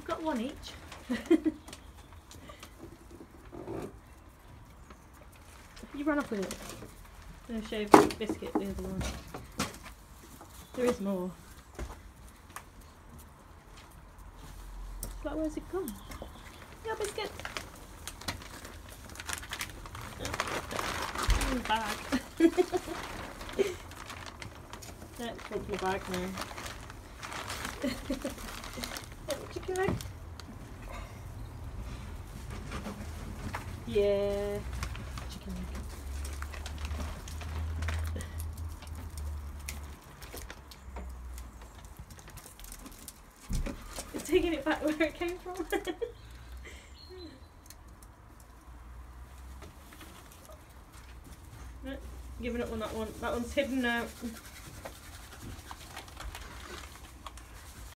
about one each. you run off with it. I'm going to show Biscuit the other one. There is more. Like, where's it gone? Yeah, Biscuit. In the bag. Let's put the bag now. Yeah. Chicken. It's taking it back where it came from. Giving up on that one. That one's hidden now.